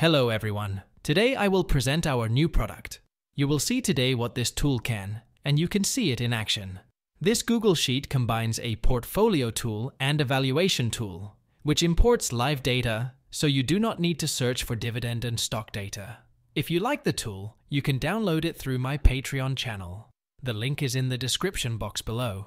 Hello everyone. Today I will present our new product. You will see today what this tool can, and you can see it in action. This Google Sheet combines a portfolio tool and a valuation tool, which imports live data so you do not need to search for dividend and stock data. If you like the tool, you can download it through my Patreon channel. The link is in the description box below.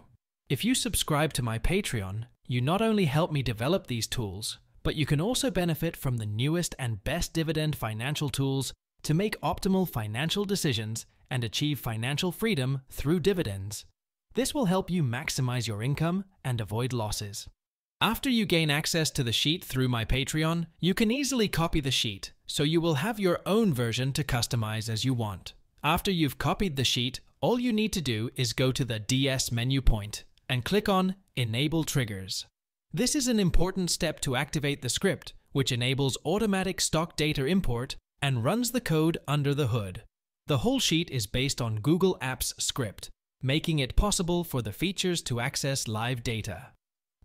If you subscribe to my Patreon, you not only help me develop these tools, but you can also benefit from the newest and best dividend financial tools to make optimal financial decisions and achieve financial freedom through dividends. This will help you maximize your income and avoid losses. After you gain access to the sheet through my Patreon, you can easily copy the sheet, so you will have your own version to customize as you want. After you've copied the sheet, all you need to do is go to the DS menu point and click on Enable Triggers. This is an important step to activate the script, which enables automatic stock data import and runs the code under the hood. The whole sheet is based on Google Apps script, making it possible for the features to access live data.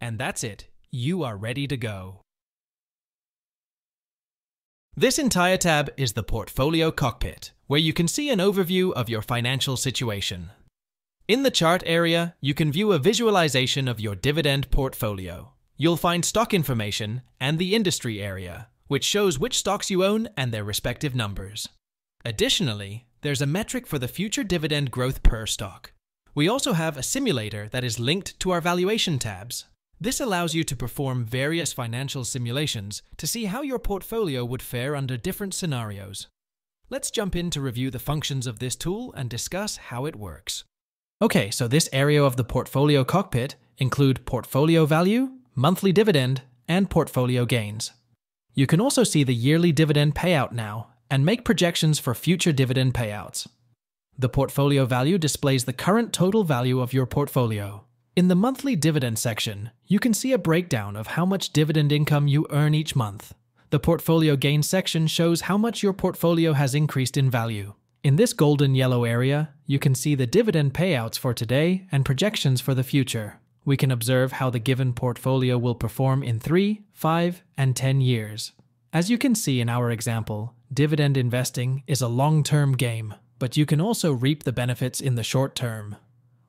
And that's it, you are ready to go. This entire tab is the Portfolio Cockpit, where you can see an overview of your financial situation. In the chart area, you can view a visualization of your dividend portfolio. You'll find stock information and the industry area, which shows which stocks you own and their respective numbers. Additionally, there's a metric for the future dividend growth per stock. We also have a simulator that is linked to our valuation tabs. This allows you to perform various financial simulations to see how your portfolio would fare under different scenarios. Let's jump in to review the functions of this tool and discuss how it works. Okay, so this area of the portfolio cockpit include portfolio value, monthly dividend, and portfolio gains. You can also see the yearly dividend payout now and make projections for future dividend payouts. The portfolio value displays the current total value of your portfolio. In the monthly dividend section, you can see a breakdown of how much dividend income you earn each month. The portfolio gain section shows how much your portfolio has increased in value. In this golden yellow area, you can see the dividend payouts for today and projections for the future. We can observe how the given portfolio will perform in 3, 5, and 10 years. As you can see in our example, dividend investing is a long-term game, but you can also reap the benefits in the short term.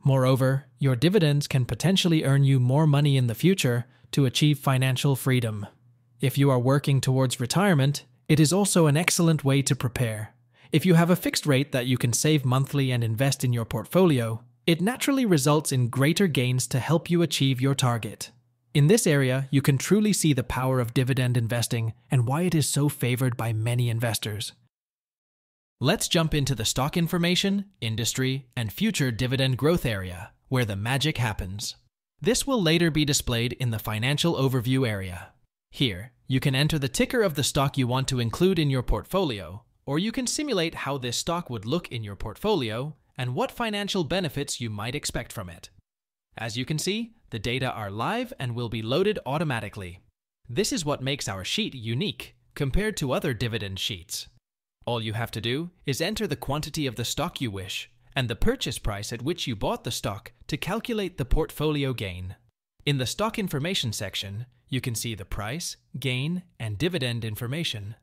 Moreover, your dividends can potentially earn you more money in the future to achieve financial freedom. If you are working towards retirement, it is also an excellent way to prepare. If you have a fixed rate that you can save monthly and invest in your portfolio, it naturally results in greater gains to help you achieve your target. In this area, you can truly see the power of dividend investing and why it is so favored by many investors. Let's jump into the stock information, industry, and future dividend growth area, where the magic happens. This will later be displayed in the financial overview area. Here, you can enter the ticker of the stock you want to include in your portfolio, or you can simulate how this stock would look in your portfolio and what financial benefits you might expect from it. As you can see, the data are live and will be loaded automatically. This is what makes our sheet unique compared to other dividend sheets. All you have to do is enter the quantity of the stock you wish and the purchase price at which you bought the stock to calculate the portfolio gain. In the stock information section, you can see the price, gain, and dividend information.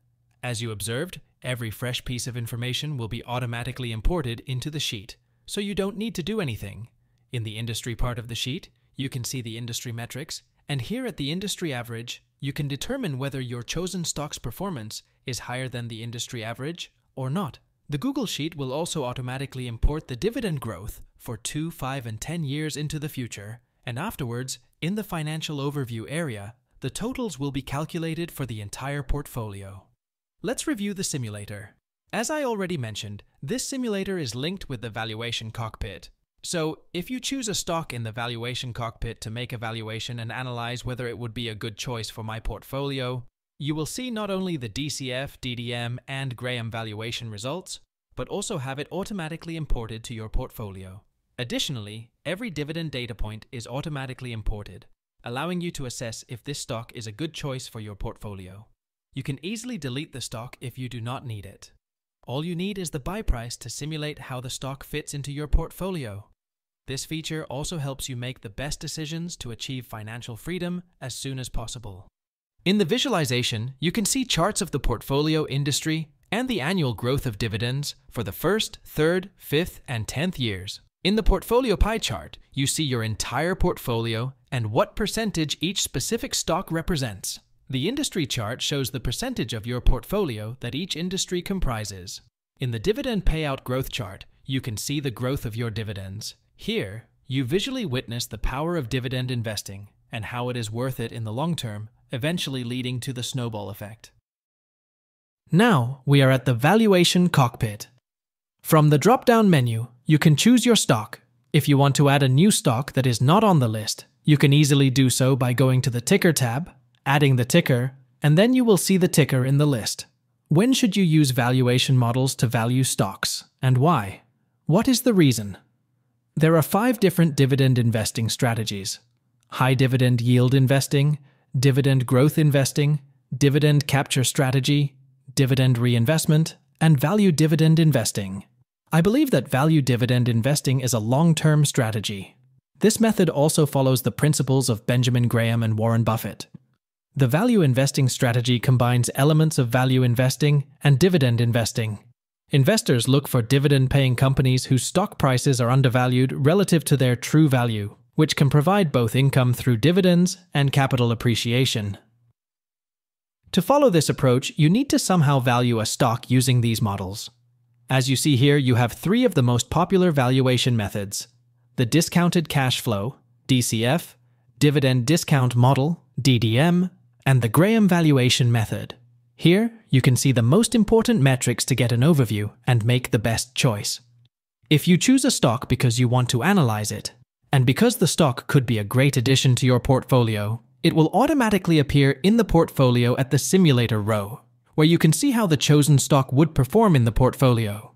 As you observed, every fresh piece of information will be automatically imported into the sheet, so you don't need to do anything. In the industry part of the sheet, you can see the industry metrics, and here at the industry average, you can determine whether your chosen stock's performance is higher than the industry average or not. The Google Sheet will also automatically import the dividend growth for 2, 5, and 10 years into the future, and afterwards, in the financial overview area, the totals will be calculated for the entire portfolio. Let's review the simulator. As I already mentioned, this simulator is linked with the valuation cockpit. So, if you choose a stock in the valuation cockpit to make a valuation and analyze whether it would be a good choice for my portfolio, you will see not only the DCF, DDM, and Graham valuation results, but also have it automatically imported to your portfolio. Additionally, every dividend data point is automatically imported, allowing you to assess if this stock is a good choice for your portfolio. You can easily delete the stock if you do not need it. All you need is the buy price to simulate how the stock fits into your portfolio. This feature also helps you make the best decisions to achieve financial freedom as soon as possible. In the visualization, you can see charts of the portfolio industry and the annual growth of dividends for the first, third, fifth, and tenth years. In the portfolio pie chart, you see your entire portfolio and what percentage each specific stock represents. The industry chart shows the percentage of your portfolio that each industry comprises. In the dividend payout growth chart, you can see the growth of your dividends. Here, you visually witness the power of dividend investing and how it is worth it in the long term, eventually leading to the snowball effect. Now we are at the valuation cockpit. From the drop down menu, you can choose your stock. If you want to add a new stock that is not on the list, you can easily do so by going to the Ticker tab, adding the ticker, and then you will see the ticker in the list. When should you use valuation models to value stocks, and why? What is the reason? There are five different dividend investing strategies high dividend yield investing, dividend growth investing, dividend capture strategy, dividend reinvestment, and value dividend investing. I believe that value dividend investing is a long term strategy. This method also follows the principles of Benjamin Graham and Warren Buffett. The value investing strategy combines elements of value investing and dividend investing. Investors look for dividend paying companies whose stock prices are undervalued relative to their true value, which can provide both income through dividends and capital appreciation. To follow this approach, you need to somehow value a stock using these models. As you see here, you have three of the most popular valuation methods the discounted cash flow, DCF, dividend discount model, DDM, and the Graham valuation method. Here, you can see the most important metrics to get an overview and make the best choice. If you choose a stock because you want to analyze it, and because the stock could be a great addition to your portfolio, it will automatically appear in the portfolio at the simulator row, where you can see how the chosen stock would perform in the portfolio.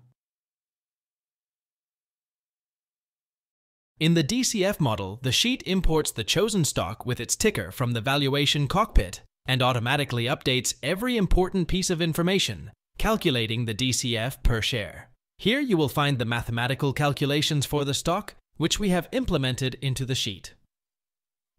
In the DCF model, the sheet imports the chosen stock with its ticker from the valuation cockpit and automatically updates every important piece of information, calculating the DCF per share. Here you will find the mathematical calculations for the stock, which we have implemented into the sheet.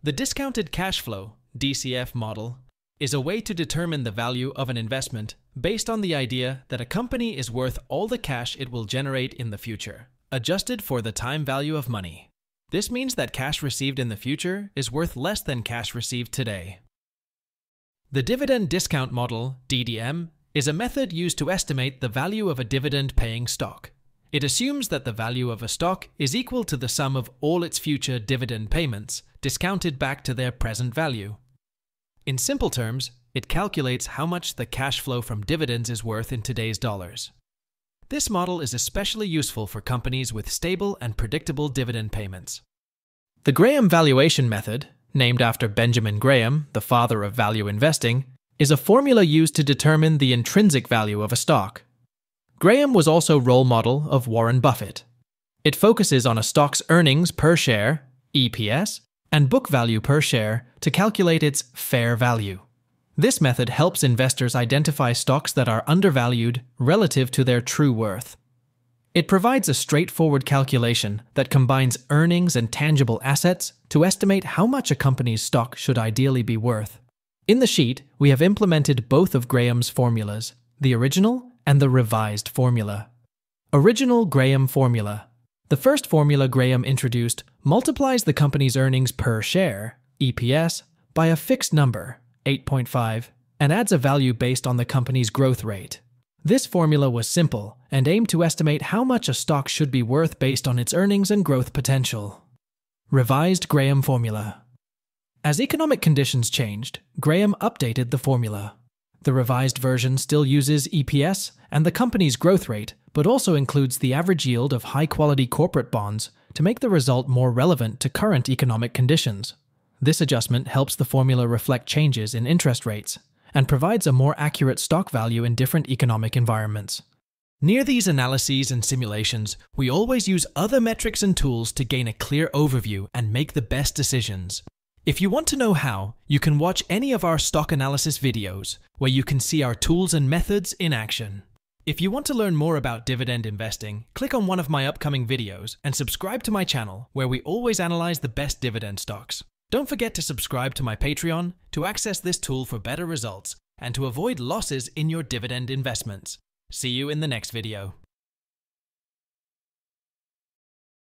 The discounted cash flow DCF model is a way to determine the value of an investment based on the idea that a company is worth all the cash it will generate in the future, adjusted for the time value of money. This means that cash received in the future is worth less than cash received today. The dividend discount model, DDM, is a method used to estimate the value of a dividend paying stock. It assumes that the value of a stock is equal to the sum of all its future dividend payments, discounted back to their present value. In simple terms, it calculates how much the cash flow from dividends is worth in today's dollars. This model is especially useful for companies with stable and predictable dividend payments. The Graham valuation method, named after Benjamin Graham, the father of value investing, is a formula used to determine the intrinsic value of a stock. Graham was also role model of Warren Buffett. It focuses on a stock's earnings per share, EPS, and book value per share to calculate its fair value. This method helps investors identify stocks that are undervalued relative to their true worth. It provides a straightforward calculation that combines earnings and tangible assets to estimate how much a company's stock should ideally be worth. In the sheet, we have implemented both of Graham's formulas, the original and the revised formula. Original Graham formula. The first formula Graham introduced multiplies the company's earnings per share, EPS, by a fixed number, 8.5, and adds a value based on the company's growth rate. This formula was simple and aimed to estimate how much a stock should be worth based on its earnings and growth potential. Revised Graham Formula As economic conditions changed, Graham updated the formula. The revised version still uses EPS and the company's growth rate, but also includes the average yield of high quality corporate bonds to make the result more relevant to current economic conditions. This adjustment helps the formula reflect changes in interest rates and provides a more accurate stock value in different economic environments. Near these analyses and simulations, we always use other metrics and tools to gain a clear overview and make the best decisions. If you want to know how, you can watch any of our stock analysis videos, where you can see our tools and methods in action. If you want to learn more about dividend investing, click on one of my upcoming videos and subscribe to my channel, where we always analyze the best dividend stocks. Don't forget to subscribe to my Patreon to access this tool for better results and to avoid losses in your dividend investments. See you in the next video.